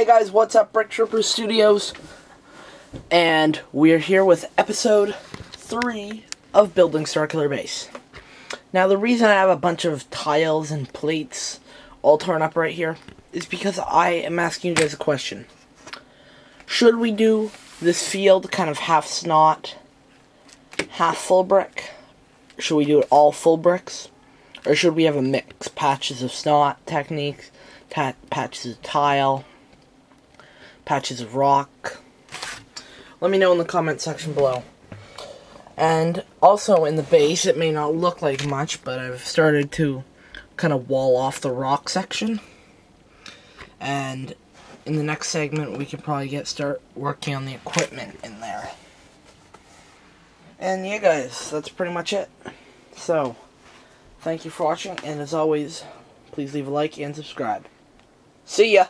Hey guys, what's up? Brick Trooper Studios. And we're here with episode 3 of Building Starkiller Base. Now, the reason I have a bunch of tiles and plates all torn up right here is because I am asking you guys a question. Should we do this field kind of half snot, half full brick? Should we do it all full bricks? Or should we have a mix? Patches of snot techniques, patches of tile, patches of rock. Let me know in the comment section below. And also in the base, it may not look like much, but I've started to kind of wall off the rock section. And in the next segment, we can probably get start working on the equipment in there. And yeah, guys, that's pretty much it. So, thank you for watching, and as always, please leave a like and subscribe. See ya!